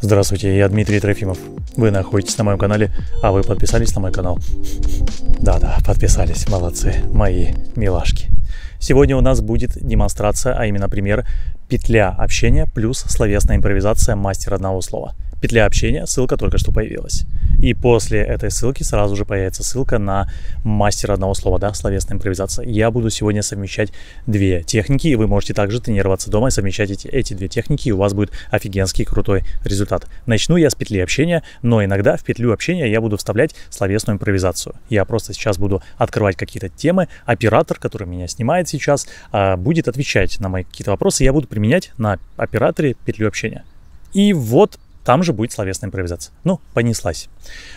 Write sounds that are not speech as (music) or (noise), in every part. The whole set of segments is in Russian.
Здравствуйте, я Дмитрий Трофимов. Вы находитесь на моем канале, а вы подписались на мой канал? Да-да, подписались, молодцы, мои милашки. Сегодня у нас будет демонстрация, а именно пример петля общения плюс словесная импровизация мастера одного слова – петля общения, ссылка только что появилась. И после этой ссылки сразу же появится ссылка на мастера одного слова, да, словесная импровизация. Я буду сегодня совмещать две техники, и вы можете также тренироваться дома и совмещать эти, эти две техники, и у вас будет офигенский крутой результат. Начну я с петли общения, но иногда в петлю общения я буду вставлять словесную импровизацию. Я просто сейчас буду открывать какие-то темы, оператор, который меня снимает сейчас, а, будет отвечать на мои какие-то вопросы, я буду применять на операторе петлю общения. И вот там же будет словесная импровизация. Ну, понеслась.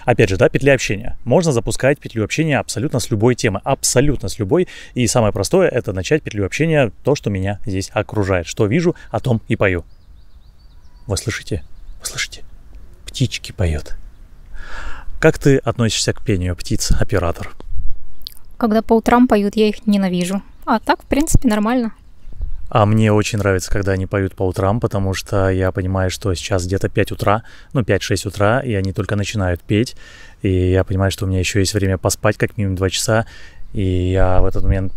Опять же, да, петля общения. Можно запускать петлю общения абсолютно с любой темы, абсолютно с любой. И самое простое – это начать петлю общения то, что меня здесь окружает. Что вижу, о том и пою. Вы слышите? Вы слышите? Птички поют. Как ты относишься к пению птиц, оператор? Когда по утрам поют, я их ненавижу. А так, в принципе, нормально. А мне очень нравится, когда они поют по утрам, потому что я понимаю, что сейчас где-то 5 утра, ну 5-6 утра, и они только начинают петь. И я понимаю, что у меня еще есть время поспать как минимум 2 часа. И я в этот момент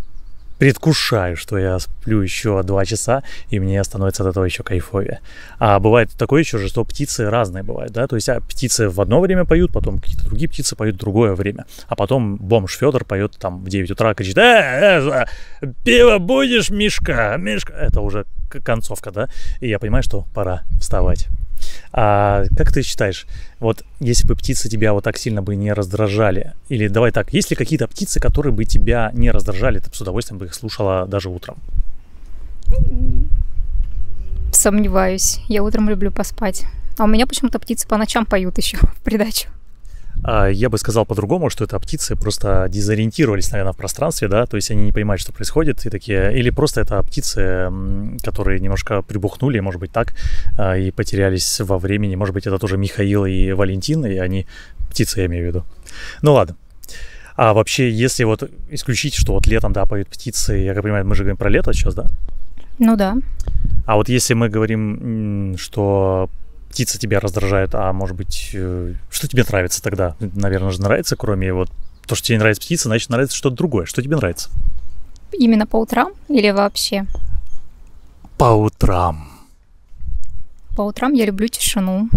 предвкушаю, что я сплю еще два часа, и мне становится от этого еще кайфовее. А бывает такое еще же, что птицы разные бывают, да, то есть а птицы в одно время поют, потом какие-то другие птицы поют в другое время, а потом бомж Федор поет там в 9 утра, кричит, э, э, пиво будешь, Мишка, Мишка, это уже концовка, да, и я понимаю, что пора вставать. А как ты считаешь, вот если бы птицы тебя вот так сильно бы не раздражали, или давай так, есть ли какие-то птицы, которые бы тебя не раздражали, ты бы с удовольствием бы их слушала даже утром? Сомневаюсь. Я утром люблю поспать. А у меня почему-то птицы по ночам поют еще (laughs) в придачу. А, я бы сказал по-другому, что это птицы просто дезориентировались, наверное, в пространстве, да, то есть они не понимают, что происходит, и такие, или просто это птицы, которые немножко прибухнули, может быть, так, а, и потерялись во времени, может быть, это тоже Михаил и Валентин, и они, птицы я имею в виду. Ну ладно. А вообще, если вот исключить, что вот летом, да, поют птицы, я как понимаю, мы же говорим про лето сейчас, да? Ну да. А вот если мы говорим, что птица тебя раздражает, а может быть, э, что тебе нравится тогда? Наверное же нравится, кроме вот то, что тебе нравится птица, значит нравится что-то другое. Что тебе нравится? Именно по утрам или вообще? По утрам. По утрам я люблю тишину,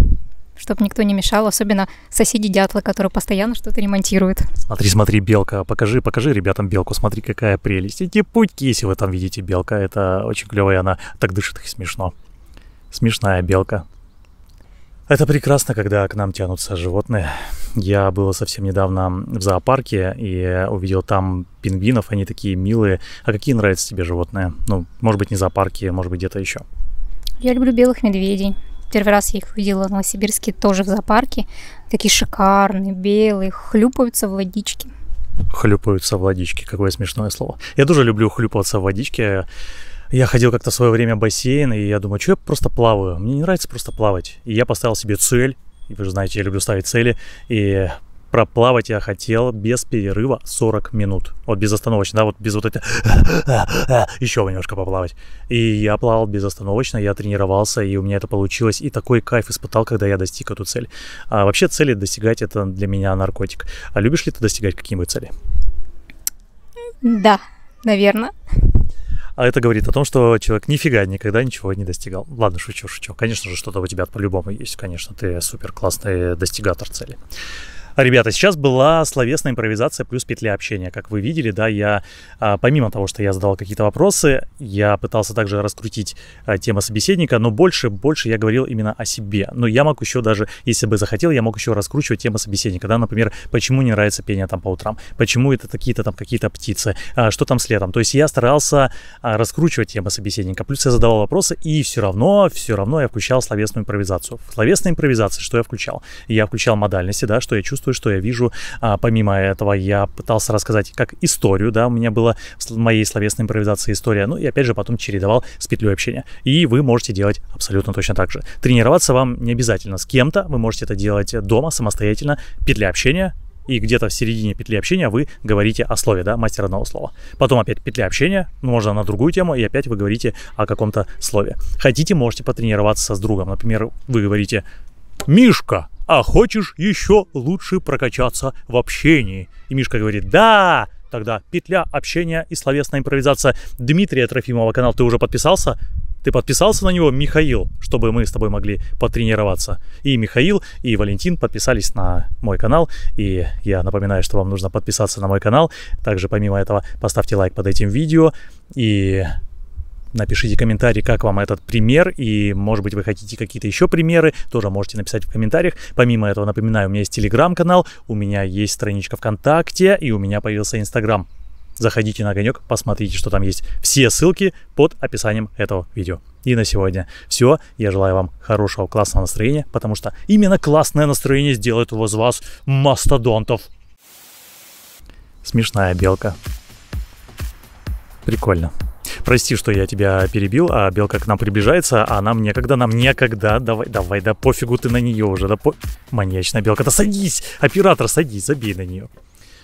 чтобы никто не мешал, особенно соседи дятлы, которые постоянно что-то ремонтируют. Смотри, смотри, белка, покажи, покажи ребятам белку, смотри, какая прелесть. Эти путьки, если вы там видите белка, это очень клевая, она так дышит и смешно. Смешная белка. Это прекрасно, когда к нам тянутся животные. Я был совсем недавно в зоопарке и увидел там пингвинов, они такие милые. А какие нравятся тебе животные? Ну, может быть, не в зоопарке, может быть, где-то еще. Я люблю белых медведей. Первый раз я их увидела в Новосибирске, тоже в зоопарке. Такие шикарные, белые, хлюпаются в водичке. Хлюпаются в водичке, какое смешное слово. Я тоже люблю хлюпаться в водичке. Я ходил как-то в свое время в бассейн, и я думаю, что я просто плаваю. Мне не нравится просто плавать. И я поставил себе цель, и вы же знаете, я люблю ставить цели, и проплавать я хотел без перерыва 40 минут. Вот безостановочно, да, вот без вот это (sniffs) еще немножко поплавать. И я плавал безостановочно, я тренировался, и у меня это получилось. И такой кайф испытал, когда я достиг эту цель. А вообще цели достигать это для меня наркотик. А любишь ли ты достигать какие-нибудь цели? Да, наверное. А это говорит о том, что человек нифига никогда ничего не достигал. Ладно, шучу, шучу. Конечно же, что-то у тебя по-любому есть. Конечно, ты супер классный достигатор цели. Ребята, сейчас была словесная импровизация плюс петля общения. Как вы видели, да, я, а, помимо того, что я задал какие-то вопросы, я пытался также раскрутить а, тему собеседника, но больше, больше я говорил именно о себе. Но я мог еще даже, если бы захотел, я мог еще раскручивать тему собеседника, да, например, почему не нравится пение там по утрам, почему это какие-то там какие-то птицы, а, что там с летом. То есть я старался раскручивать тему собеседника, плюс я задавал вопросы, и все равно, все равно я включал словесную импровизацию. В словесной импровизации что я включал? Я включал модальности, да, что я чувствую чувствую, что я вижу. А, помимо этого, я пытался рассказать как историю, да, у меня была в моей словесной импровизации история, ну и опять же потом чередовал с петлей общения. И вы можете делать абсолютно точно так же. Тренироваться вам не обязательно с кем-то, вы можете это делать дома самостоятельно. Петля общения, и где-то в середине петли общения вы говорите о слове, да, мастер одного слова. Потом опять петля общения, можно на другую тему, и опять вы говорите о каком-то слове. Хотите, можете потренироваться с другом. Например, вы говорите «Мишка, а хочешь еще лучше прокачаться в общении?» И Мишка говорит «Да!» Тогда петля общения и словесная импровизация Дмитрия Трофимова канал. Ты уже подписался? Ты подписался на него, Михаил, чтобы мы с тобой могли потренироваться. И Михаил, и Валентин подписались на мой канал. И я напоминаю, что вам нужно подписаться на мой канал. Также помимо этого поставьте лайк под этим видео. И напишите комментарий, как вам этот пример, и, может быть, вы хотите какие-то еще примеры, тоже можете написать в комментариях. Помимо этого, напоминаю, у меня есть телеграм-канал, у меня есть страничка ВКонтакте, и у меня появился Инстаграм заходите на огонек, посмотрите, что там есть. Все ссылки под описанием этого видео. И на сегодня все. Я желаю вам хорошего, классного настроения, потому что именно классное настроение сделает из вас мастодонтов. Смешная белка. Прикольно. Прости, что я тебя перебил, а белка к нам приближается, а нам некогда, нам некогда. Давай, давай, да пофигу ты на нее уже, да по... Маньячная белка, да садись! Оператор, садись, забей на нее.